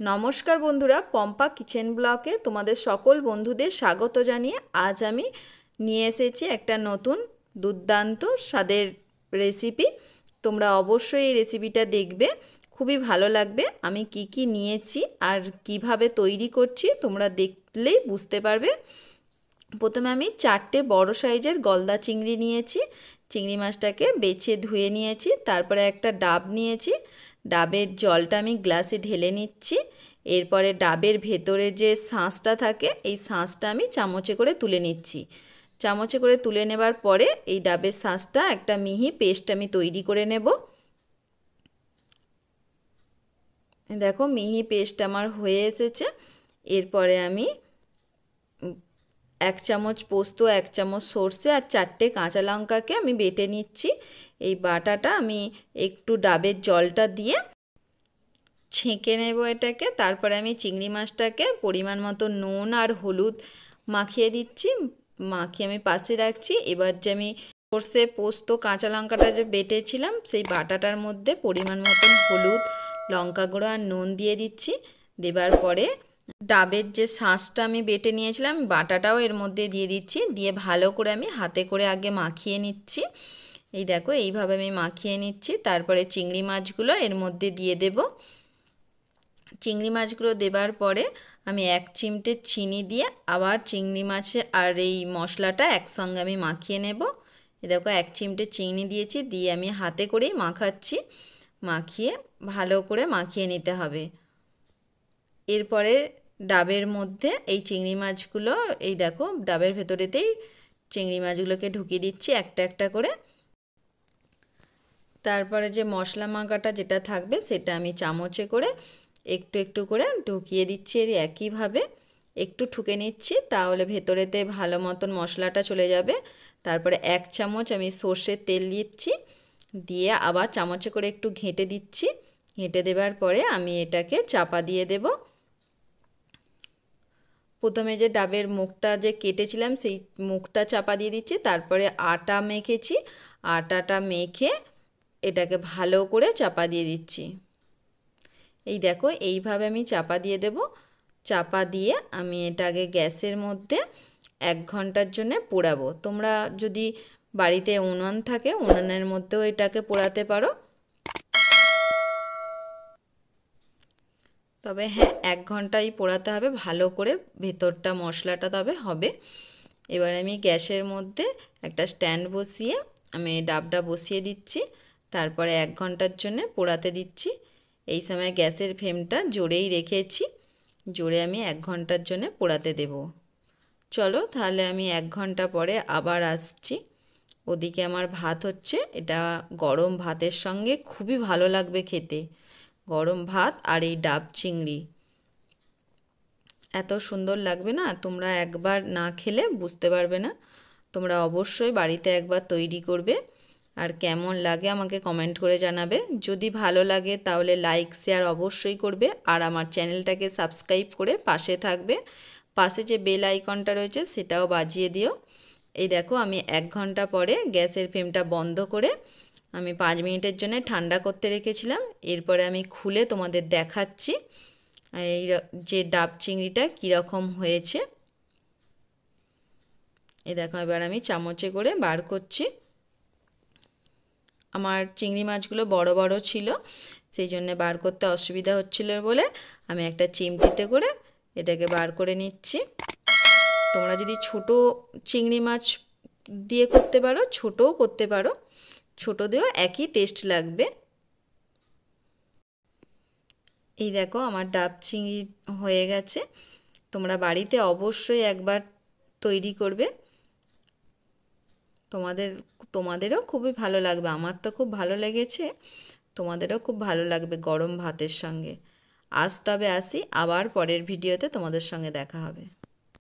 নমস্কার বন্ধুরা, পম্পা কিচেন ব্লকে তোমাদের সকল বন্ধুদের স্বাগত জানিয়ে আজ আমি নিয়ে এসেছি একটা নতুন দুর্দান্ত স্বাদের রেসিপি তোমরা অবশ্যই এই রেসিপিটা দেখবে, খুবই ভালো লাগবে। আমি কি কি নিয়েছি আর কীভাবে তৈরি করছি তোমরা দেখলেই বুঝতে পারবে। প্রথমে আমি চারটে বড় সাইজের গলদা চিংড়ি নিয়েছি। চিংড়ি মাছটাকে বেছে ধুয়ে নিয়েছি, তারপরে একটা ডাব নিয়েছি। ডাবের জলটা আমি গ্লাসে ঢেলে নিচ্ছি। এরপরে ডাবের ভেতরে যে শাঁসটা থাকে, এই শাঁসটা আমি চামচে করে তুলে নিচ্ছি। চামচে করে তুলে নেবার পরে এই ডাবের শাঁসটা একটা মিহি পেস্ট আমি তৈরি করে নেব। দেখো মিহি পেস্ট আমার হয়ে এসেছে। এরপরে আমি এক চামচ পোস্ত, এক চামচ সর্ষে আর চারটে কাঁচা লঙ্কাকে আমি বেটে নিচ্ছি। এই বাটাটা আমি একটু ডাবের জলটা দিয়ে ছেঁকে নেব এটাকে। তারপরে আমি চিংড়ি মাছটাকে পরিমাণ মতো নুন আর হলুদ মাখিয়ে দিচ্ছি, মাখিয়ে আমি পাশে রাখছি। এবার যে আমি সর্ষে, পোস্ত, কাঁচা লঙ্কাটা যে বেটেছিলাম, সেই বাটাটার মধ্যে পরিমাণ মতন হলুদ, লঙ্কা গুঁড়ো আর নুন দিয়ে দিচ্ছি। দেবার পরে ডাবের যে শাঁসটা আমি বেটে নিয়েছিলাম, বাটাটাও এর মধ্যে দিয়ে দিচ্ছি। দিয়ে ভালো করে আমি হাতে করে আগে মাখিয়ে নিচ্ছি। এই দেখো, এইভাবে আমি মাখিয়ে নিচ্ছি। তারপরে চিংড়ি মাছগুলো এর মধ্যে দিয়ে দেব। চিংড়ি মাছগুলো দেবার পরে আমি এক চিমটে চিনি দিয়ে আবার চিংড়ি মাছে আর এই মশলাটা একসঙ্গে আমি মাখিয়ে নেব। দেখো, এক চিমটে চিনি দিয়েছি, দিয়ে আমি হাতে করেই মাখাচ্ছি। মাখিয়ে ভালো করে মাখিয়ে নিতে হবে। এরপরে ডাবের মধ্যে এই চিংড়ি মাছগুলো, এই দেখো ডাবের ভেতরেতেই চিংড়ি মাছগুলোকে ঢুকিয়ে দিচ্ছি একটা একটা করে। তারপরে যে মশলা মাখাটা যেটা থাকবে সেটা আমি চামচে করে একটু একটু করে ঢুকিয়ে দিচ্ছি এর একইভাবে। একটু ঠুকে নিচ্ছি তাহলে ভেতরেতে ভালো মতন মশলাটা চলে যাবে। তারপরে এক চামচ আমি সর্ষের তেল দিচ্ছি, দিয়ে আবার চামচে করে একটু ঘেঁটে দিচ্ছি। ঘেঁটে দেবার পরে আমি এটাকে চাপা দিয়ে দেব। প্রথমে যে ডাবের মুখটা যে কেটেছিলাম, সেই মুখটা চাপা দিয়ে দিচ্ছি, তারপরে আটা মেখেছি। আটাটা মেখে এটাকে ভালো করে চাপা দিয়ে দিচ্ছি। এই দেখো, এইভাবে আমি চাপা দিয়ে দেব। চাপা দিয়ে আমি এটাকে গ্যাসের মধ্যে এক ঘণ্টার জন্য পোড়াবো। তোমরা যদি বাড়িতে উনুন থাকে, উনুনের মধ্যেও এটাকে পোড়াতে পারো। তবে হ্যাঁ এক ঘন্টাই পোড়াতে হবে, ভালো করে ভেতরটা, মশলাটা তবে হবে। এবার আমি গ্যাসের মধ্যে একটা স্ট্যান্ড বসিয়ে আমি ডাবটা বসিয়ে দিচ্ছি। তারপরে এক ঘণ্টার জন্য পোড়াতে দিচ্ছি। এই সময় গ্যাসের ফ্লেমটা জোরেই রেখেছি। জোরে আমি এক ঘণ্টার জন্য পোড়াতে দেব। চলো তাহলে আমি এক ঘণ্টা পরে আবার আসছি। ওদিকে আমার ভাত হচ্ছে, এটা গরম ভাতের সঙ্গে খুবই ভালো লাগবে খেতে। গরম ভাত আর এই ডাব চিংড়ি। এত সুন্দর লাগবে না? তোমরা একবার না খেলে বুঝতে পারবে না। তোমরা অবশ্যই বাড়িতে একবার তৈরি করবে। আর কেমন লাগে আমাকে কমেন্ট করে জানাবে। যদি ভালো লাগে তাহলে লাইক শেয়ার অবশ্যই করবে। আর আমার চ্যানেলটাকে সাবস্ক্রাইব করে পাশে থাকবে। পাশে যে বেল আইকনটা রয়েছে সেটাও বাজিয়ে দিও। এই দেখো আমি এক ঘণ্টা পরে গ্যাসের ফ্লেমটা বন্ধ করে আমি পাঁচ মিনিটের জন্য ঠান্ডা করতে রেখেছিলাম। এরপরে আমি খুলে তোমাদের দেখাচ্ছি, এই যে ডাব চিংড়িটা কীরকম হয়েছে। এ দেখো, এবার আমি চামচে করে বার করছি। আমার চিংড়ি মাছগুলো বড় বড় ছিল, সেই জন্য বার করতে অসুবিধা হচ্ছিল বলে আমি একটা চিমটিতে করে এটাকে বার করে নিচ্ছি। তোমরা যদি ছোট চিংড়ি মাছ দিয়ে করতে পারো, ছোটও করতে পারো। ছোটো দিয়েও একই টেস্ট লাগবে। এই দেখো আমার ডাব চিংড়ি হয়ে গেছে। তোমরা বাড়িতে অবশ্যই একবার তৈরি করবে। তোমাদের, তোমাদেরও খুবই ভালো লাগবে। আমার তো খুব ভালো লেগেছে। তোমাদেরও খুব ভালো লাগবে গরম ভাতের সঙ্গে। আজ তবে আসি, আবার পরের ভিডিওতে তোমাদের সঙ্গে দেখা হবে।